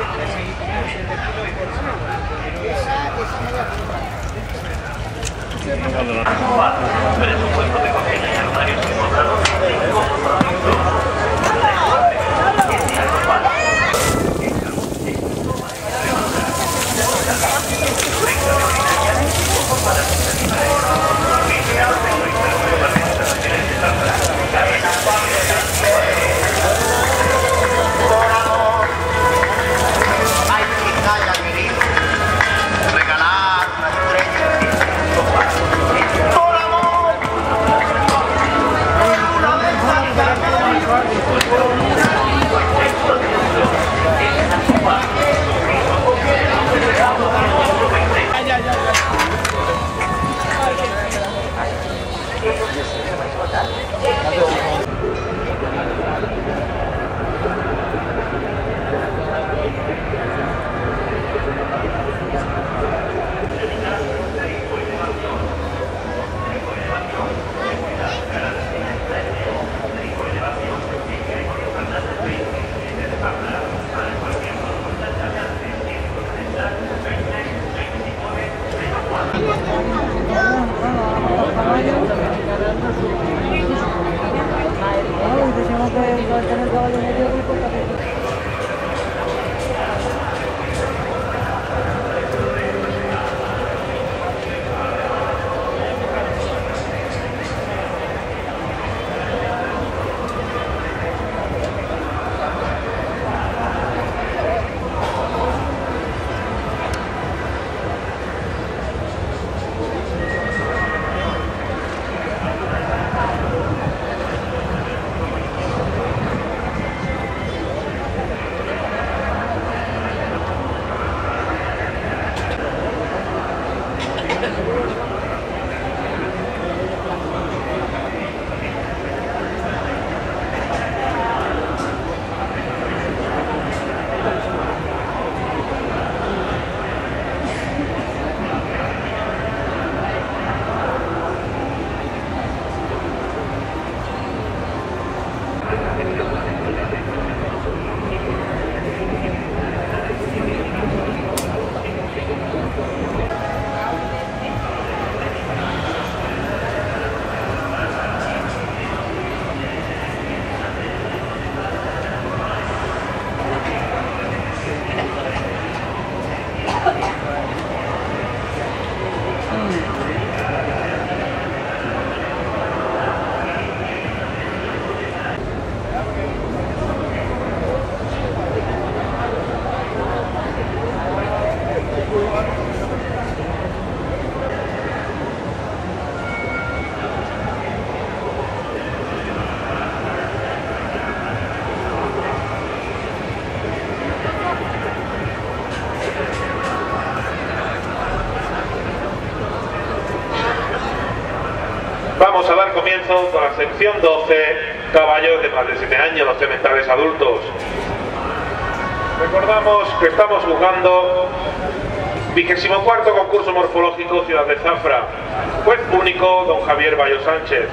Gracias. Comienzo con la sección 12, caballos de más de 7 años, los cementales adultos. Recordamos que estamos jugando 24 concurso morfológico Ciudad de Zafra. Juez único, don Javier Bayo Sánchez.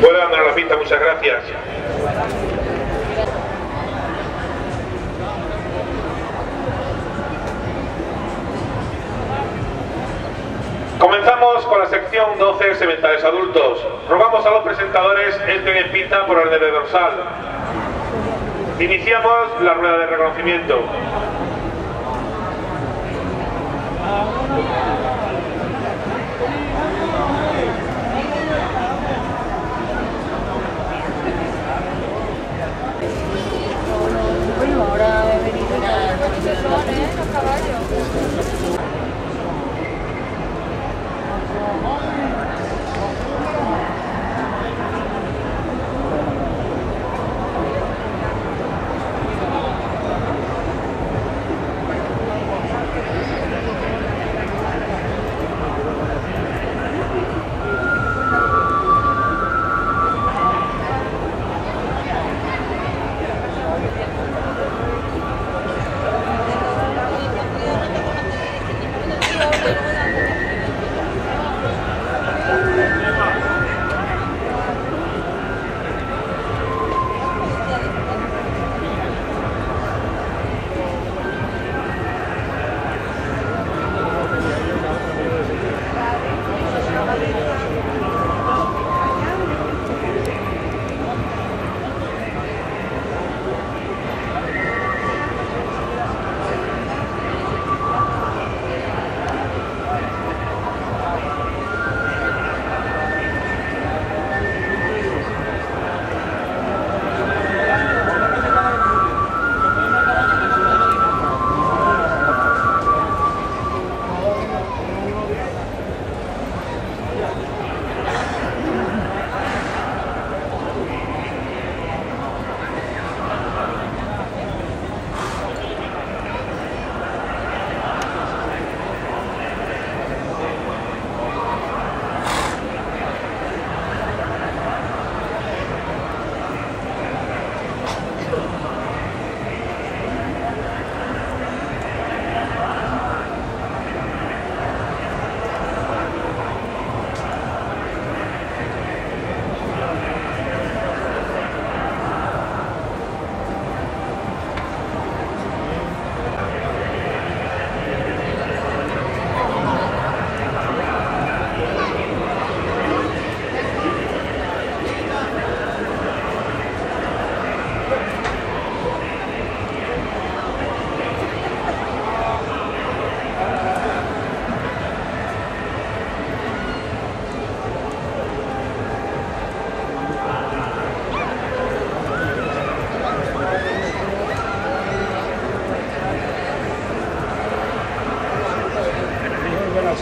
Puede andar la pista, muchas gracias. Comenzamos con la sección 12 sementales adultos. Rogamos a los presentadores entren en pista por orden de dorsal. Iniciamos la rueda de reconocimiento.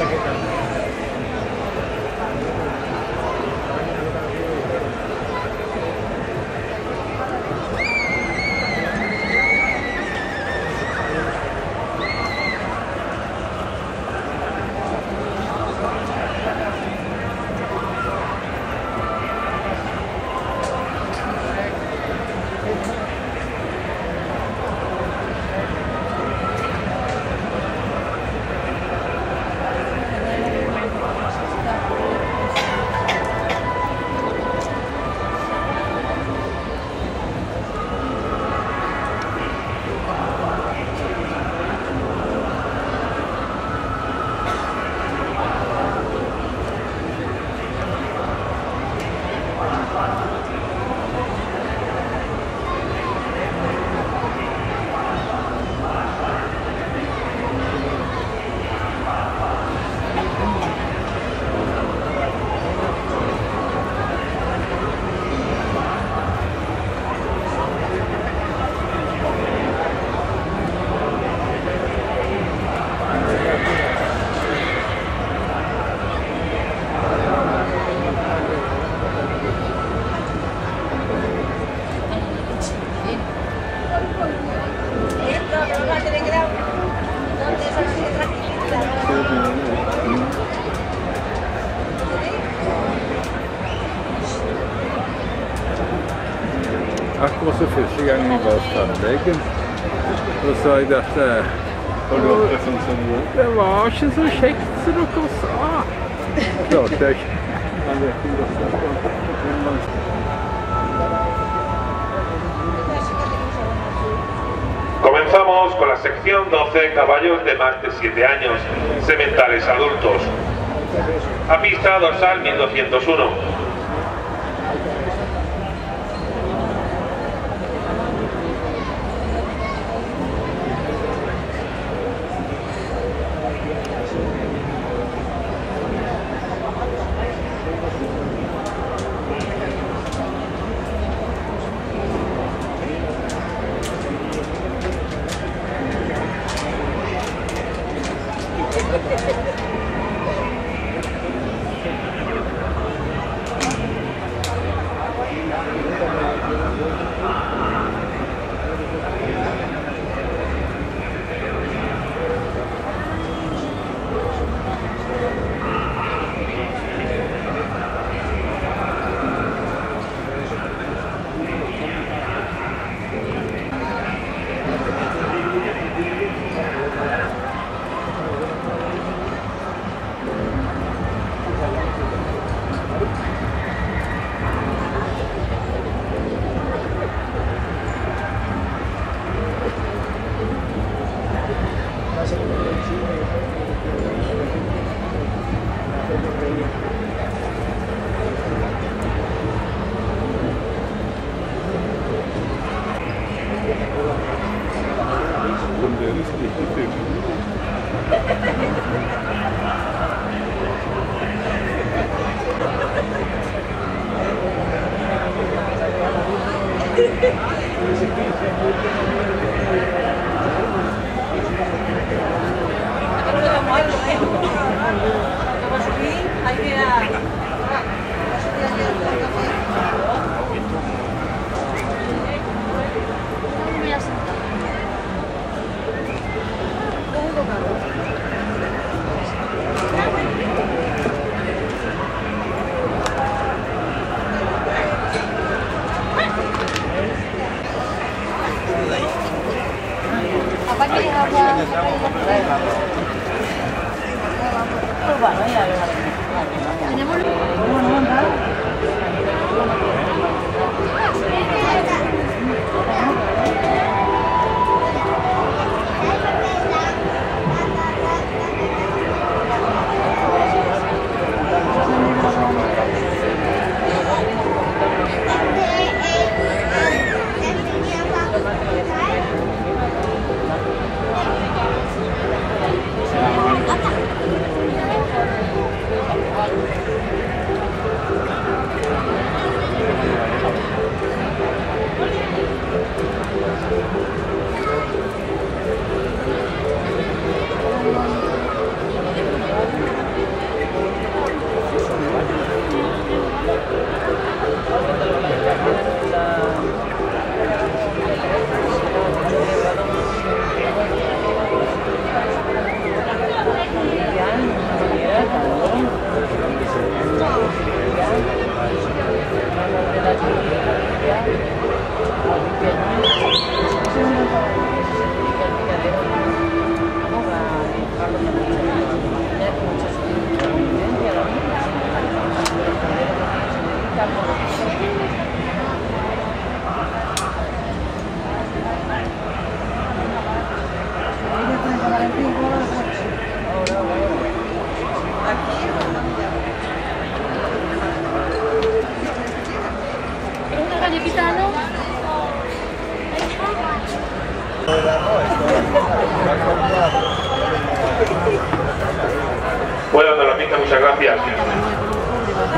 second. Jeg at det sånn som det var ikke så kjekt som dere sa. Klarte jeg. Comenzamos con la sección 12 caballos de más de 7 años, sementales adultos. A pista dorsal 1201. Tydelig. Apa diciamo, Una galletita, ¿no? La pista, muchas gracias.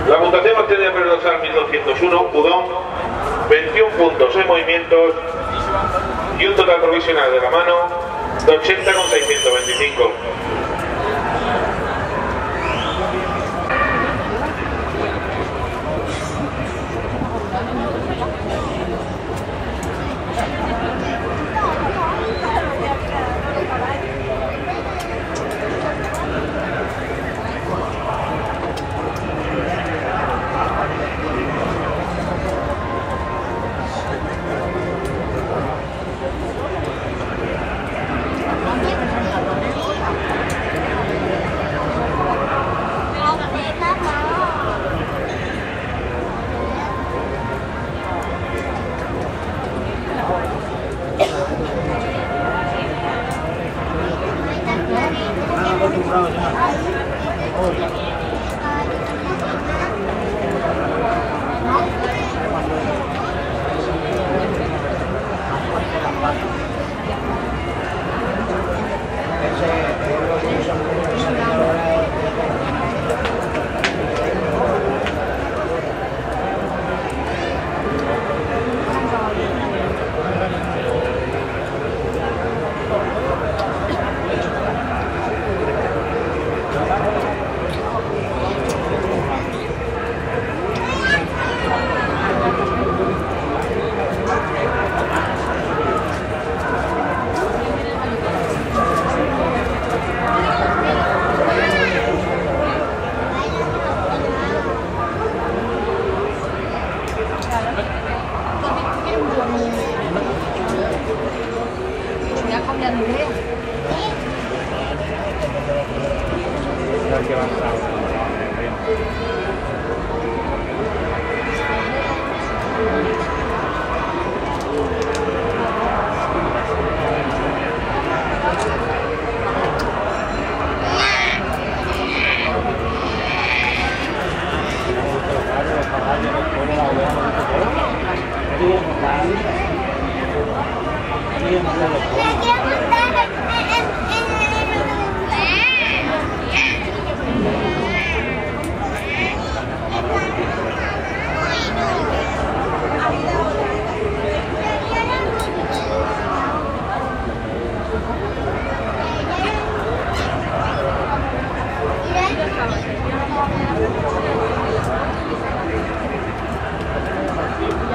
La puntuación obtenida por el dorsal 1201, Pudón, 21 puntos en movimientos y un total provisional de la mano de 80 con 625.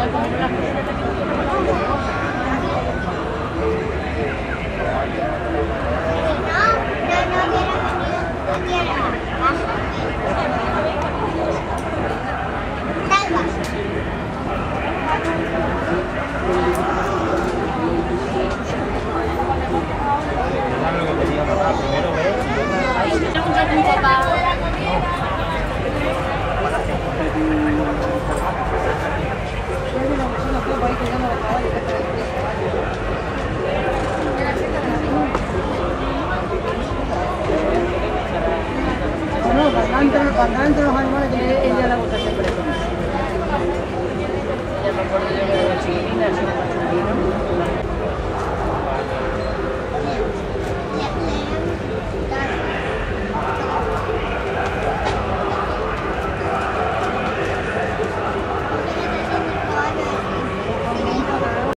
よろしくお願いします。